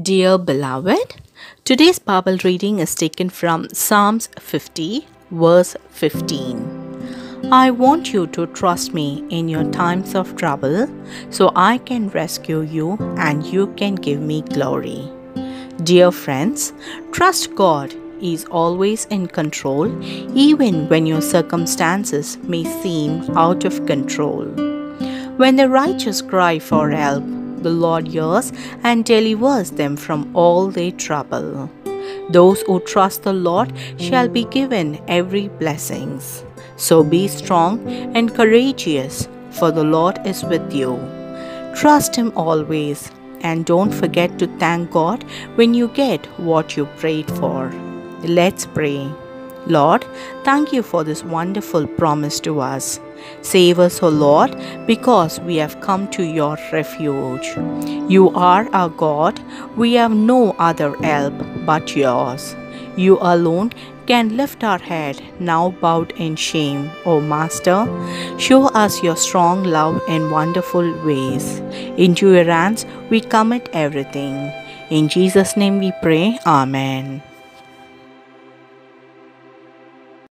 Dear beloved, today's Bible reading is taken from Psalms 50, verse 15. I want you to trust me in your times of trouble so I can rescue you and you can give me glory. Dear friends, trust God is always in control even when your circumstances may seem out of control. When the righteous cry for help, the Lord hears and delivers them from all their trouble. Those who trust the Lord shall be given every blessings. So be strong and courageous, for the Lord is with you. Trust Him always, and don't forget to thank God when you get what you prayed for. Let's pray. Lord, thank you for this wonderful promise to us. Save us, O Lord, because we have come to your refuge. You are our God. We have no other help but yours. You alone can lift our head, now bowed in shame, O Master. Show us your strong love in wonderful ways. Into your hands we commit everything. In Jesus' name we pray. Amen.